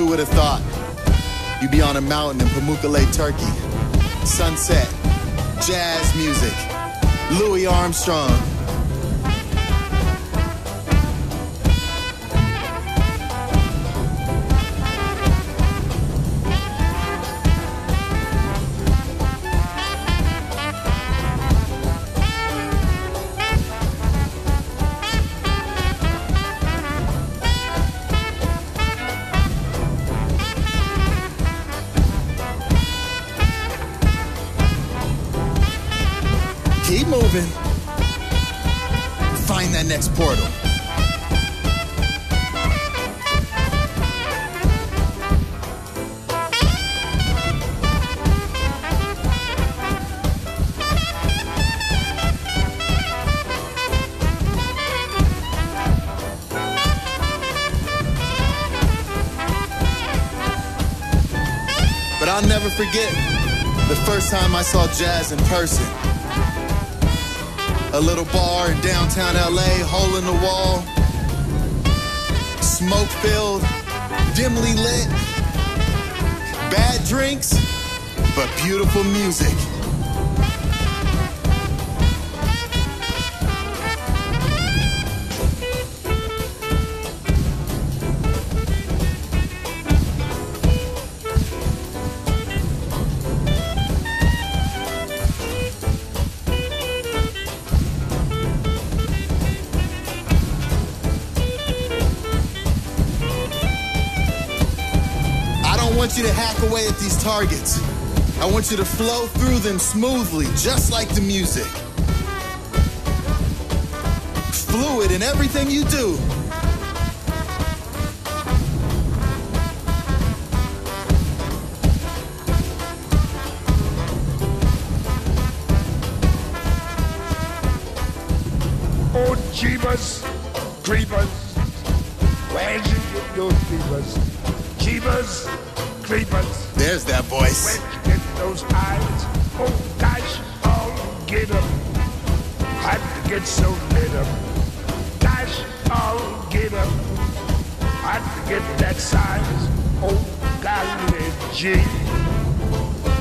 Who would have thought you'd be on a mountain in Pamukkale, Turkey? Sunset, jazz music, Louis Armstrong. Find that next portal. But I'll never forget the first time I saw jazz in person. A little bar in downtown LA, hole in the wall, smoke filled, dimly lit, bad drinks, but beautiful music. Want you to hack away at these targets. I want you to flow through them smoothly, just like the music. Fluid in everything you do. Oh, Jeebus, Creepers, where'd you get those creepers? Jeebus, Creepers, There's that voice. get those eyes? Oh, gosh, oh, get you get so lit up? Gosh, oh, get 'em. How'd you get that size? Oh, golly gee,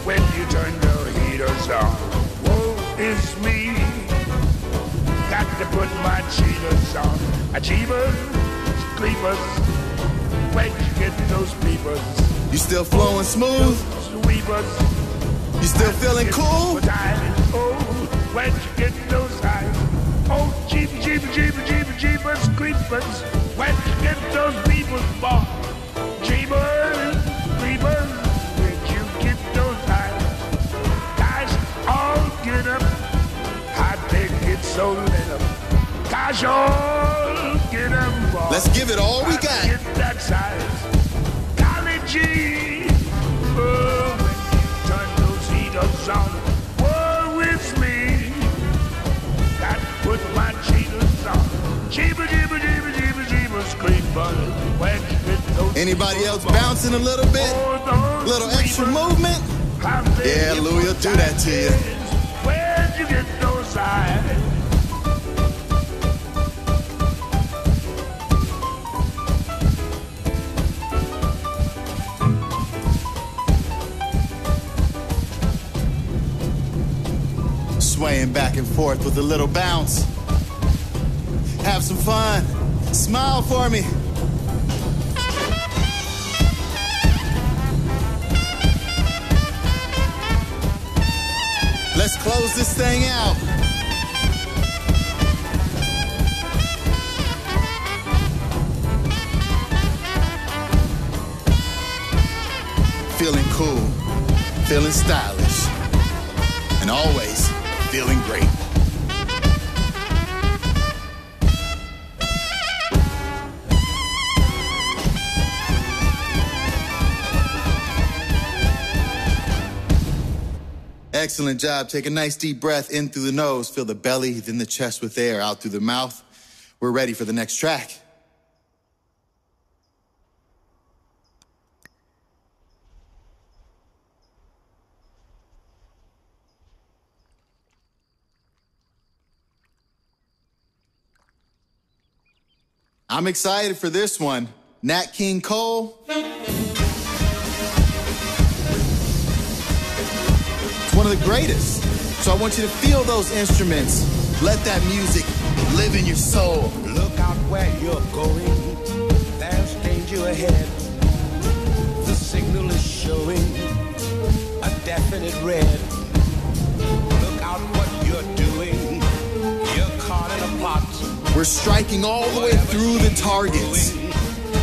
when you turn the heaters on, woe is me. Got to put my cheetahs on. Achievers, creepers, where'd you get those peepers? You still flowing smooth? You still feeling cool? Oh, where'd you get those eyes? Oh, jeep, jeep, jeep, jeep, jeepers, creepers, where'd you get those peepers, boy? Jeepers, creepers, where'd you get those eyes? Guys, all get up. How'd they get so lit? Gosh, all get up. Let's give it all we got. Get that size. Golly gee. Oh, when you turn those heaters on. Whoa, with me. Got to put my cheetahs on. Jeeba, jeeba, jeeba, jeeba, jeeba, scream, buddy. Where'd you get those Anybody else bouncing a little bit? Oh, Little extra movement? Yeah, get Louis will do that to you. Where'd you get those eyes? Swaying back and forth with a little bounce. Have some fun. Smile for me. Let's close this thing out. Feeling cool, feeling stylish, and always feeling great. Excellent job. Take a nice deep breath in through the nose, fill the belly, then the chest with air, out through the mouth. We're ready for the next track. I'm excited for this one. Nat King Cole. It's one of the greatest. So I want you to feel those instruments. Let that music live in your soul. Look out where you're going. There's danger ahead. The signal is showing a definite red. Look out what you're doing. We're striking all the way through the targets.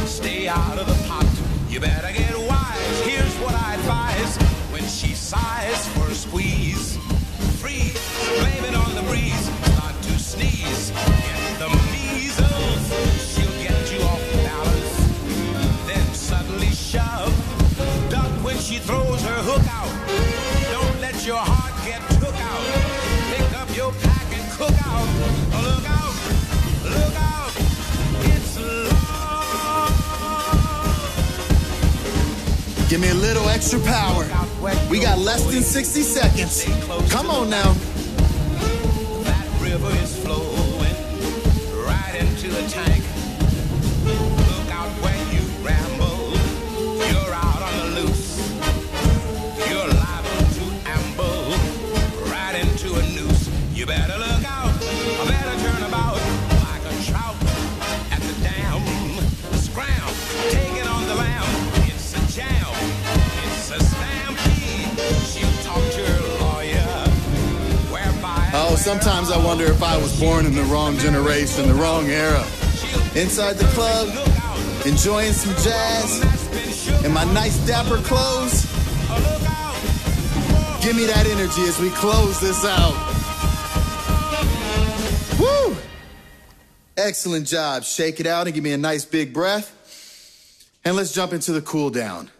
Stay out of the pot. You better get wise. Here's what I advise. When she sighs for a squeeze, freeze, blame it on the breeze. Start to sneeze, get the measles. She'll get you off balance. Then suddenly shove. Duck when she throws her hook out. Don't let your heart get took out. Pick up your pack and cook out. Look out, Give me a little extra power. We got less than 60 seconds. Come on now. Sometimes I wonder if I was born in the wrong generation, the wrong era. Inside the club, enjoying some jazz, in my nice dapper clothes. Give me that energy as we close this out. Woo! Excellent job. Shake it out and give me a nice big breath. And let's jump into the cool down.